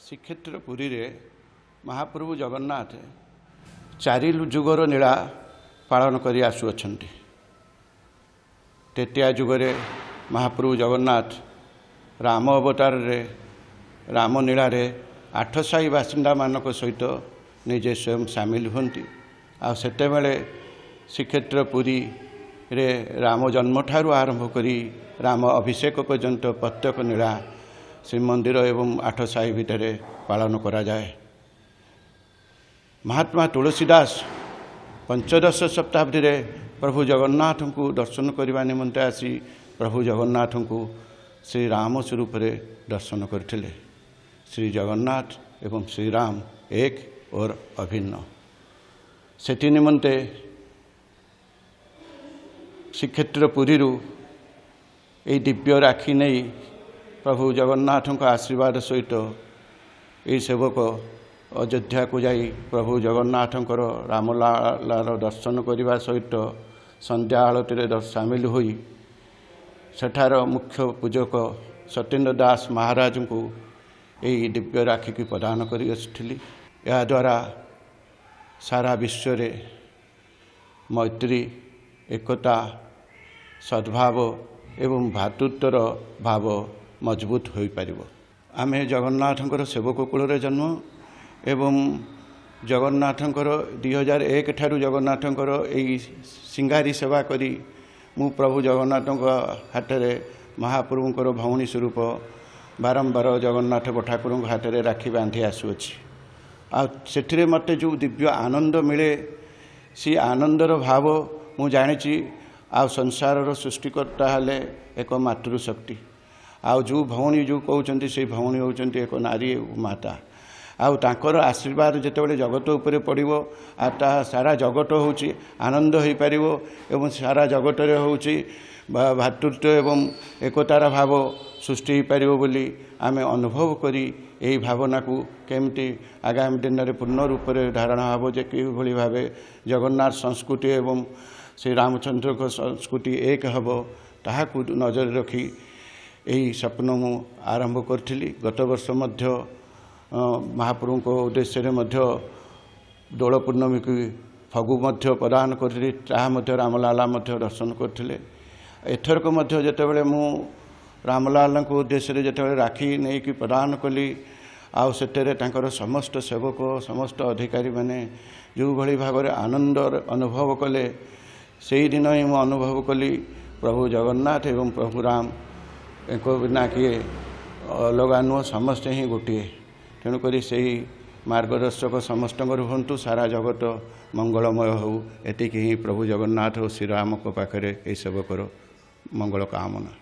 ଶ୍ରୀକ୍ଷେତ୍ର ପୁରୀରେ ମହାପ୍ରଭୁ ଜଗନ୍ନାଥ ଚାରି ଯୁଗର ନୀଳା ପାଳନ କରି ଆସୁଅଛନ୍ତି। ତେତିଆ ଯୁଗରେ ମହାପ୍ରଭୁ ଜଗନ୍ନାଥ ରାମ ଅବତାରରେ ରାମନୀଳାରେ ଆଠ ସାହି ବାସିନ୍ଦାମାନଙ୍କ ସହିତ ନିଜେ ସ୍ୱୟଂ ସାମିଲ ହୁଅନ୍ତି। ଆଉ ସେତେବେଳେ ଶ୍ରୀକ୍ଷେତ୍ର ପୁରୀରେ ରାମ ଜନ୍ମଠାରୁ ଆରମ୍ଭ କରି ରାମ ଅଭିଷେକ ପର୍ଯ୍ୟନ୍ତ ପ୍ରତ୍ୟେକ ନୀଳା ଶ୍ରୀମନ୍ଦିର ଏବଂ ଆଠ ସାହି ଭିତରେ ପାଳନ କରାଯାଏ। ମହାତ୍ମା ତୁଳସୀ ଦାସ ପଞ୍ଚଦଶ ଶତାବ୍ଦୀରେ ପ୍ରଭୁ ଜଗନ୍ନାଥଙ୍କୁ ଦର୍ଶନ କରିବା ନିମନ୍ତେ ଆସି ପ୍ରଭୁ ଜଗନ୍ନାଥଙ୍କୁ ଶ୍ରୀରାମ ସ୍ୱରୂପରେ ଦର୍ଶନ କରିଥିଲେ। ଶ୍ରୀ ଜଗନ୍ନାଥ ଏବଂ ଶ୍ରୀରାମ ଏକ ଓର ଅଭିନ୍ନ। ସେଥି ନିମନ୍ତେ ଶ୍ରୀକ୍ଷେତ୍ର ପୁରୀରୁ ଏହି ଦିବ୍ୟ ରାକ୍ଷୀ ନେଇ ପ୍ରଭୁ ଜଗନ୍ନାଥଙ୍କ ଆଶୀର୍ବାଦ ସହିତ ଏହି ସେବକ ଅଯୋଧ୍ୟାକୁ ଯାଇ ପ୍ରଭୁ ଜଗନ୍ନାଥଙ୍କର ରାମଲାଲାର ଦର୍ଶନ କରିବା ସହିତ ସନ୍ଧ୍ୟା ଆଳତୀରେ ସାମିଲ ହୋଇ ସେଠାର ମୁଖ୍ୟ ପୂଜକ ସତ୍ୟେନ୍ଦ୍ର ଦାସ ମହାରାଜଙ୍କୁ ଏହି ଦିବ୍ୟ ରାକ୍ଷୀକି ପ୍ରଦାନ କରି ଆସିଥିଲି। ଏହାଦ୍ୱାରା ସାରା ବିଶ୍ୱରେ ମୈତ୍ରୀ ଏକତା ସଦ୍ଭାବ ଏବଂ ଭ୍ରାତୃତ୍ୱର ଭାବ ମଜବୁତ ହୋଇପାରିବ। ଆମେ ଜଗନ୍ନାଥଙ୍କର ସେବକ କୂଳରେ ଜନ୍ମ ଏବଂ ଜଗନ୍ନାଥଙ୍କର ଦୁଇ ହଜାର ଏକ ଠାରୁ ଜଗନ୍ନାଥଙ୍କର ଏହି ସିଙ୍ଗାରୀ ସେବା କରି ମୁଁ ପ୍ରଭୁ ଜଗନ୍ନାଥଙ୍କ ହାତରେ ମହାପ୍ରଭୁଙ୍କର ଭଉଣୀ ସ୍ୱରୂପ ବାରମ୍ବାର ଜଗନ୍ନାଥ ଠାକୁରଙ୍କ ହାତରେ ରାକ୍ଷୀ ବାନ୍ଧି ଆସୁଅଛି। ଆଉ ସେଥିରେ ମୋତେ ଯେଉଁ ଦିବ୍ୟ ଆନନ୍ଦ ମିଳେ ସେ ଆନନ୍ଦର ଭାବ ମୁଁ ଜାଣିଛି ଆଉ ସଂସାରର ସୃଷ୍ଟିକର୍ତ୍ତା ହେଲେ ଏକ ମାତୃଶକ୍ତି। ଆଉ ଯେଉଁ ଭଉଣୀ ଯେଉଁ କହୁଛନ୍ତି ସେଇ ଭଉଣୀ ହେଉଛନ୍ତି ଏକ ନାରୀ ମାତା। ଆଉ ତାଙ୍କର ଆଶୀର୍ବାଦ ଯେତେବେଳେ ଜଗତ ଉପରେ ପଡ଼ିବ ଆଉ ତାହା ସାରା ଜଗତ ହେଉଛି ଆନନ୍ଦ ହୋଇପାରିବ ଏବଂ ସାରା ଜଗତରେ ହେଉଛି ଭାତୃତ୍ୱ ଏବଂ ଏକତାର ଭାବ ସୃଷ୍ଟି ହୋଇପାରିବ ବୋଲି ଆମେ ଅନୁଭବ କରି ଏହି ଭାବନାକୁ କେମିତି ଆଗାମୀ ଦିନରେ ପୂର୍ଣ୍ଣ ରୂପରେ ଧାରଣା ହେବ ଯେ କିଭଳି ଭାବେ ଜଗନ୍ନାଥ ସଂସ୍କୃତି ଏବଂ ଶ୍ରୀରାମଚନ୍ଦ୍ରଙ୍କ ସଂସ୍କୃତି ଏକ ହେବ ତାହାକୁ ନଜରରେ ରଖି ଏହି ସ୍ୱପ୍ନ ମୁଁ ଆରମ୍ଭ କରିଥିଲି। ଗତ ବର୍ଷ ମଧ୍ୟ ମହାପ୍ରଭୁଙ୍କ ଉଦ୍ଦେଶ୍ୟରେ ମଧ୍ୟ ଦୋଳ ପୂର୍ଣ୍ଣମୀକୁ ଫଗୁ ମଧ୍ୟ ପ୍ରଦାନ କରିଥିଲି। ତାହା ମଧ୍ୟ ରାମଲାଲା ମଧ୍ୟ ଦର୍ଶନ କରିଥିଲେ। ଏଥରକ ମଧ୍ୟ ଯେତେବେଳେ ମୁଁ ରାମଲାଲାଙ୍କ ଉଦ୍ଦେଶ୍ୟରେ ଯେତେବେଳେ ରାକ୍ଷୀ ନେଇକି ପ୍ରଦାନ କଲି ଆଉ ସେଥିରେ ତାଙ୍କର ସମସ୍ତ ସେବକ ସମସ୍ତ ଅଧିକାରୀମାନେ ଯେଉଁଭଳି ଭାବରେ ଆନନ୍ଦ ଅନୁଭବ କଲେ ସେଇଦିନ ହିଁ ମୁଁ ଅନୁଭବ କଲି ପ୍ରଭୁ ଜଗନ୍ନାଥ ଏବଂ ପ୍ରଭୁ ରାମ ବିନା କିଏ ଅଲଗା ନୁହଁ ସମସ୍ତେ ହିଁ ଗୋଟିଏ। ତେଣୁକରି ସେହି ମାର୍ଗଦର୍ଶକ ସମସ୍ତଙ୍କର ହୁଅନ୍ତୁ ସାରା ଜଗତ ମଙ୍ଗଳମୟ ହେଉ। ଏତିକି ହିଁ ପ୍ରଭୁ ଜଗନ୍ନାଥ ଓ ଶ୍ରୀରାମଙ୍କ ପାଖରେ ଏହି ସେବକର ମଙ୍ଗଳ କାମନା।